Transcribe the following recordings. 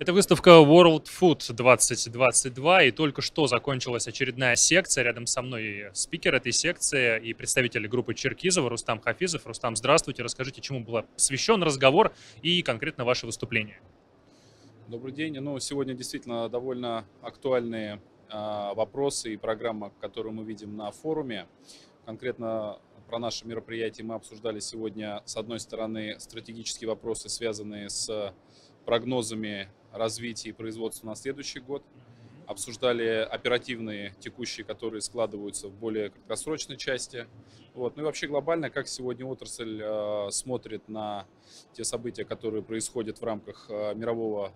Это выставка World Food 2022, и только что закончилась очередная секция. Рядом со мной спикер этой секции и представитель группы Черкизова Рустам Хафизов. Рустам, здравствуйте. Расскажите, чему был посвящен разговор и конкретно ваше выступление. Добрый день. Ну, сегодня действительно довольно актуальные э, вопросы и программа, которую мы видим на форуме. Конкретно про наше мероприятие мы обсуждали сегодня, с одной стороны, стратегические вопросы, связанные с прогнозами развития и производства на следующий год. Обсуждали оперативные текущие, которые складываются в более краткосрочной части. Вот. Ну и вообще глобально, как сегодня отрасль э, смотрит на те события, которые происходят в рамках э, мирового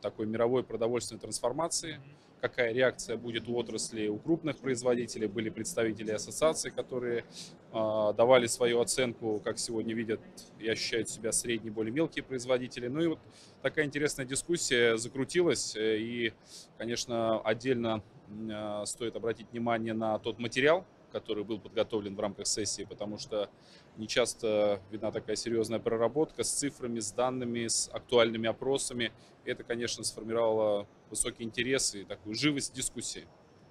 такой мировой продовольственной трансформации какая реакция будет у отрасли, у крупных производителей. Были представители ассоциаций, которые э, давали свою оценку, как сегодня видят и ощущают себя средние, более мелкие производители. Ну и вот такая интересная дискуссия закрутилась. Э, и, конечно, отдельно э, стоит обратить внимание на тот материал, который был подготовлен в рамках сессии, потому что не часто видна такая серьезная проработка с цифрами, с данными, с актуальными опросами. Это, конечно, сформировало высокий интерес и такую живость дискуссии.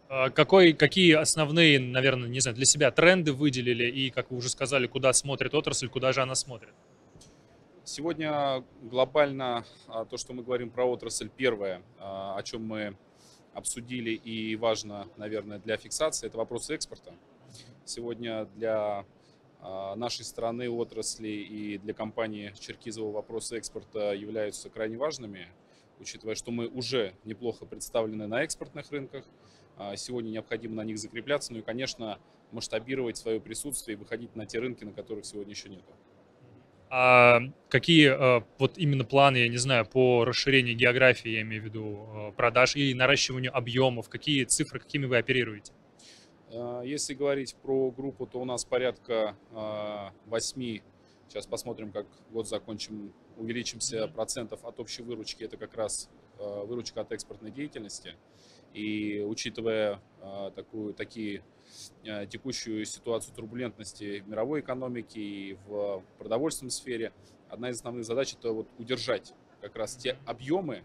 А какой, какие основные, наверное, не знаю, для себя тренды выделили и, как вы уже сказали, куда смотрит отрасль, куда же она смотрит? Сегодня глобально а, то, что мы говорим про отрасль, первое, а, о чем мы обсудили и важно, наверное, для фиксации, это вопрос экспорта. Сегодня для а, нашей страны, отрасли и для компании Черкизова вопросы экспорта являются крайне важными, учитывая, что мы уже неплохо представлены на экспортных рынках. А, сегодня необходимо на них закрепляться, ну и, конечно, масштабировать свое присутствие и выходить на те рынки, на которых сегодня еще нет. А какие а, вот именно планы, я не знаю, по расширению географии, я имею в виду, продаж и наращиванию объемов? Какие цифры, какими вы оперируете? Э, если говорить про группу, то у нас порядка 8, э, сейчас посмотрим, как год закончим, увеличимся процентов от общей выручки, это как раз э, выручка от экспортной деятельности. И учитывая такую, такие текущую ситуацию турбулентности в мировой экономике и в продовольственной сфере, одна из основных задач это вот удержать как раз те объемы,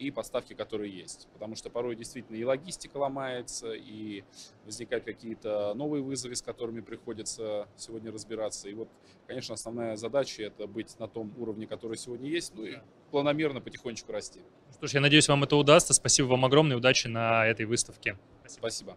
и поставки, которые есть. Потому что порой действительно и логистика ломается, и возникают какие-то новые вызовы, с которыми приходится сегодня разбираться. И вот, конечно, основная задача это быть на том уровне, который сегодня есть, ну и планомерно потихонечку расти. Что ж, я надеюсь, вам это удастся. Спасибо вам огромное, удачи на этой выставке. Спасибо. Спасибо.